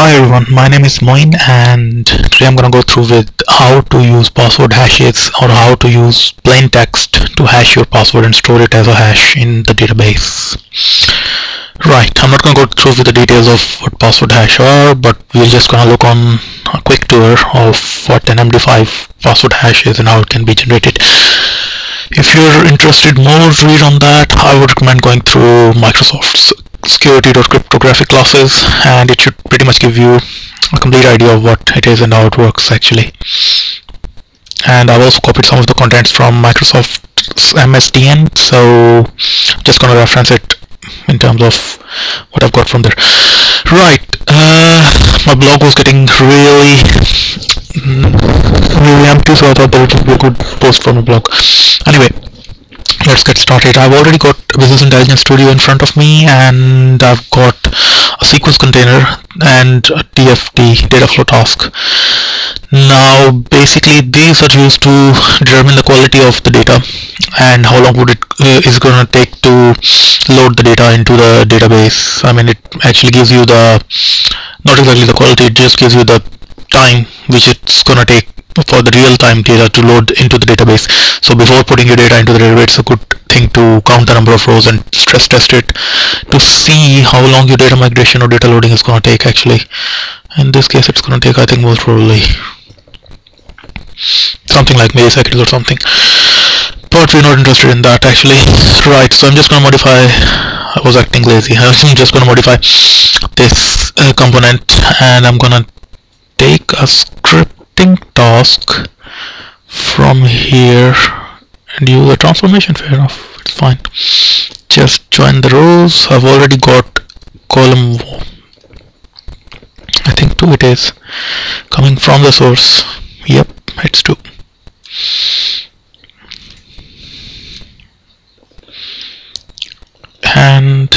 Hi everyone, my name is Moeen and today I'm gonna go through with how to use password hashes or how to use plain text to hash your password and store it as a hash in the database. Right, I'm not gonna go through with the details of what password hash are, but we're just gonna look on a quick tour of what an MD5 password hash is and how it can be generated. If you're interested more to read on that, I would recommend going through Microsoft's security.cryptographic classes and it should pretty much give you a complete idea of what it is and how it works actually. And I've also copied some of the contents from Microsoft's MSDN so just gonna reference it in terms of what I've got from there. Right uh, my blog was getting really really empty so I thought that would be a good post for my blog. Anyway let's get started. I've already got business intelligence studio in front of me and I've got a sequence container and a DFT data flow task. Now basically these are used to determine the quality of the data and how long would it uh, is going to take to load the data into the database. I mean it actually gives you the not exactly the quality it just gives you the time which it's gonna take for the real-time data to load into the database. So before putting your data into the database, it's a good thing to count the number of rows and stress test it to see how long your data migration or data loading is going to take actually. In this case, it's going to take, I think, most probably something like milliseconds or something. But we're not interested in that actually. Right, so I'm just going to modify, I was acting lazy, I'm just going to modify this uh, component and I'm going to take a script task from here and use a transformation fair enough it's fine. Just join the rows I've already got column I think 2 it is coming from the source. Yep it's 2 and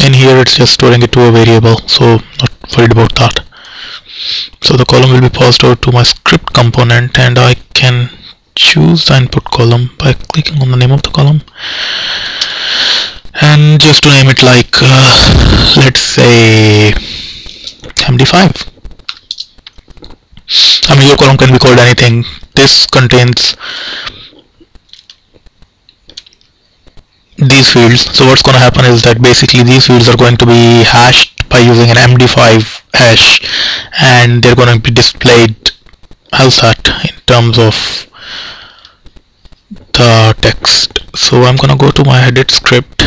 in here it's just storing it to a variable so not worried about that. So the column will be passed over to my script component and I can choose the input column by clicking on the name of the column. And just to name it like uh, let's say MD5 I mean your column can be called anything. This contains these fields. So what's going to happen is that basically these fields are going to be hashed by using an MD5 hash and they're going to be displayed as that in terms of the text. So I'm gonna go to my edit script.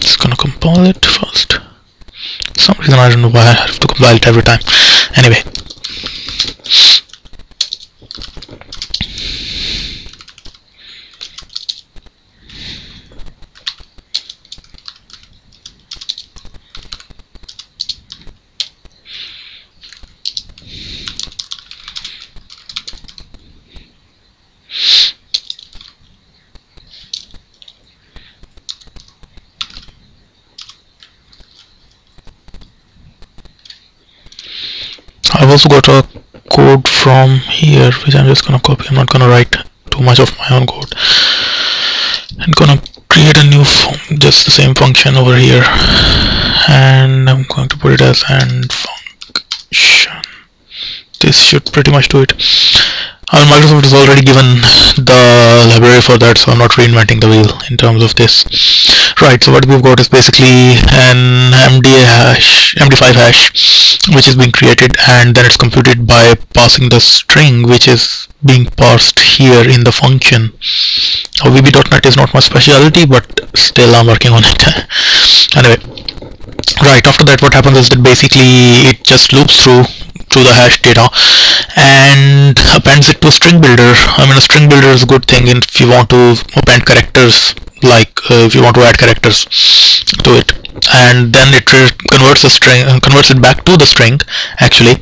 Just gonna compile it first. For some reason I don't know why I have to compile it every time. Anyway I've also got a code from here which I'm just gonna copy. I'm not gonna write too much of my own code. I'm gonna create a new just the same function over here. And I'm going to put it as and function. This should pretty much do it. Uh, Microsoft has already given the library for that so I'm not reinventing the wheel in terms of this right so what we've got is basically an hash MD5 hash which is being created and then it's computed by passing the string which is being parsed here in the function now, VB.NET is not my specialty but still I'm working on it anyway right after that what happens is that basically it just loops through to the hash data and appends it to a string builder. I mean a string builder is a good thing if you want to append characters like uh, if you want to add characters to it. And then it converts the string uh, converts it back to the string actually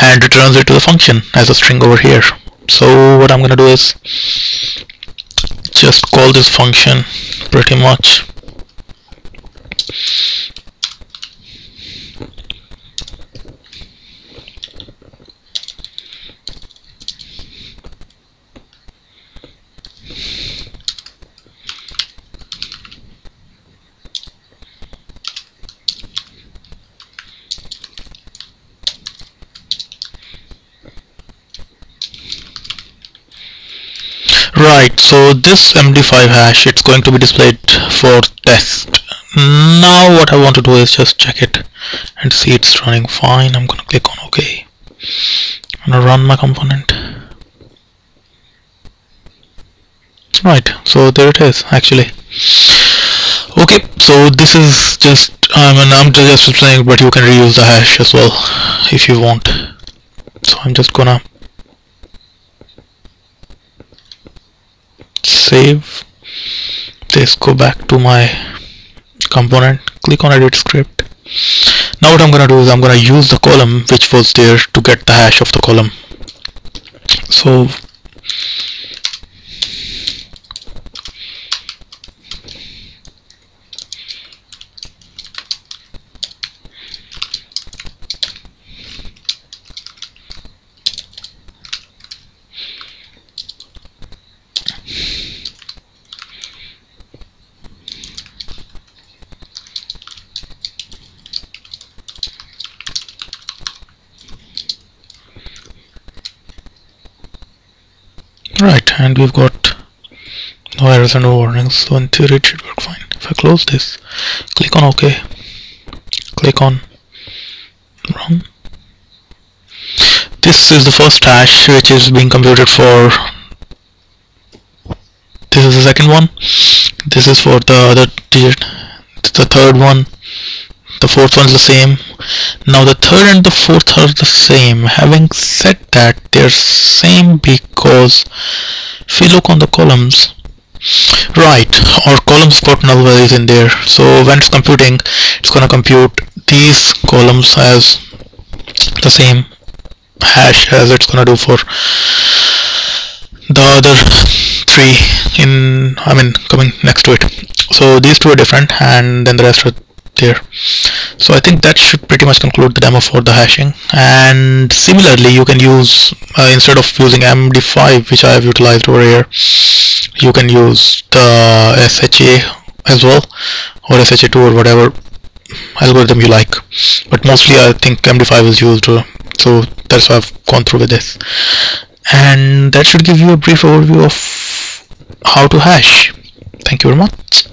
and returns it to the function as a string over here. So what I'm gonna do is just call this function pretty much right so this md5 hash it's going to be displayed for test. Now what I want to do is just check it and see it's running fine. I'm gonna click on OK. I'm gonna run my component. Right so there it is actually. Okay so this is just I mean I'm just explaining but you can reuse the hash as well if you want. So I'm just gonna save. This go back to my component. Click on edit script. Now what I'm gonna do is I'm gonna use the column which was there to get the hash of the column. So right and we've got no errors and no warnings. So in theory it should work fine. If I close this click on OK. Click on run this is the first hash which is being computed for this is the second one. This is for the other digit. The third one the fourth one is the same now the third and the fourth are the same. Having said that they're same because if you look on the columns right our columns got null values in there. So when it's computing it's gonna compute these columns as the same hash as it's gonna do for the other three in I mean coming next to it. So these two are different and then the rest are there so I think that should pretty much conclude the demo for the hashing. And similarly you can use uh, instead of using MD5 which I have utilized over here you can use the SHA as well or SHA2 or whatever algorithm you like. But mostly I think MD5 is used uh, so that's why I've gone through with this. And that should give you a brief overview of how to hash. Thank you very much